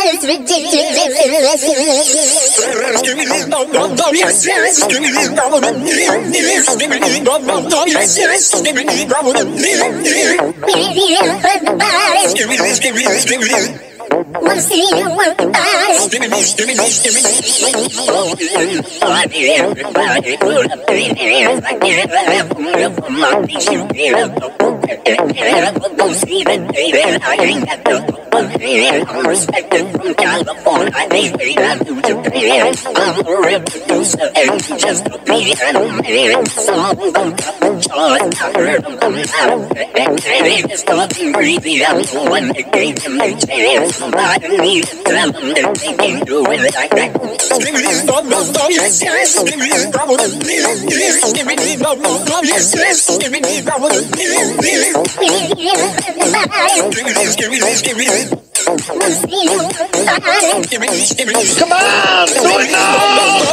Alice ridiculous. One city, one body. Everybody, perspective California, I need to create a reduce and just be an omen. Some of the joy covered and creative is not really helpful when it came to my chance. I need to tell them that they can do it like that. Yes, yes, yes, yes, yes, yes, yes, yes, yes, Come on, do it now!